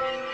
thank you